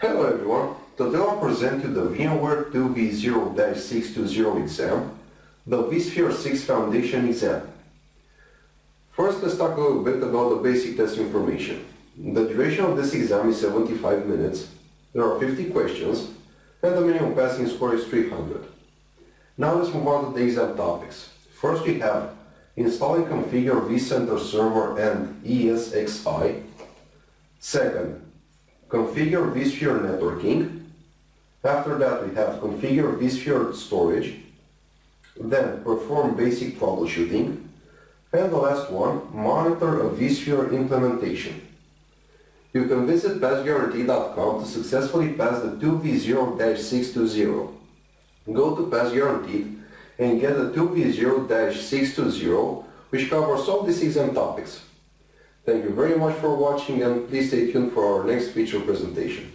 Hello everyone, today I'll present you the VMware 2v0-620 exam, the vSphere 6 Foundation exam. First let's talk a little bit about the basic test information. The duration of this exam is 75 minutes, there are 50 questions, and the minimum passing score is 300. Now let's move on to the exam topics. First we have install and configure vCenter Server and ESXi. Second, configure vSphere networking. After that we have configure vSphere storage. Then perform basic troubleshooting. And the last one, monitor a vSphere implementation. You can visit pass-guaranteed.com to successfully pass the 2v0-620. Go to Pass Guaranteed and get the 2v0-620 which covers all these exam topics. Thank you very much for watching and please stay tuned for our next feature presentation.